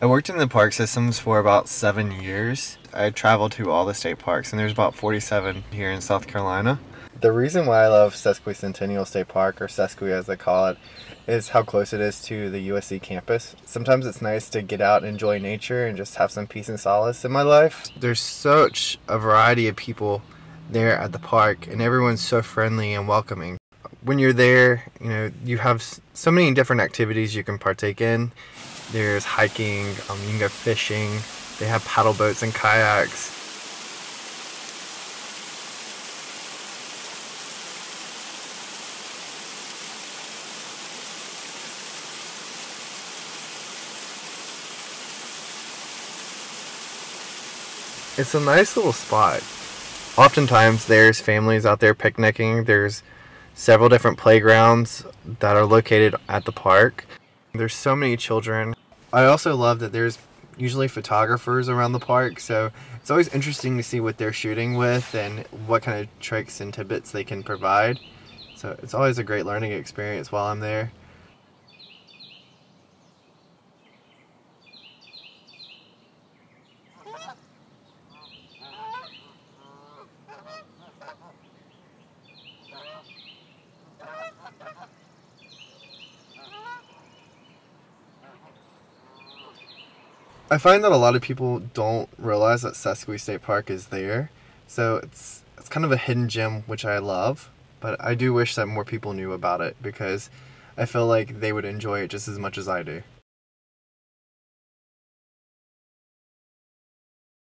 I worked in the park systems for about seven years. I traveled to all the state parks, and there's about 47 here in South Carolina. The reason why I love Sesquicentennial State Park, or Sesqui as they call it, is how close it is to the USC campus. Sometimes it's nice to get out and enjoy nature and just have some peace and solace in my life. There's such a variety of people there at the park, and everyone's so friendly and welcoming. When you're there, you know, you have so many different activities you can partake in. There's hiking, um, you can go fishing, they have paddle boats and kayaks. It's a nice little spot. Oftentimes there's families out there picnicking. There's several different playgrounds that are located at the park. There's so many children. I also love that there's usually photographers around the park, so it's always interesting to see what they're shooting with and what kind of tricks and tidbits they can provide. So it's always a great learning experience while I'm there. I find that a lot of people don't realize that Sesqui State Park is there. So it's it's kind of a hidden gem which I love, but I do wish that more people knew about it because I feel like they would enjoy it just as much as I do.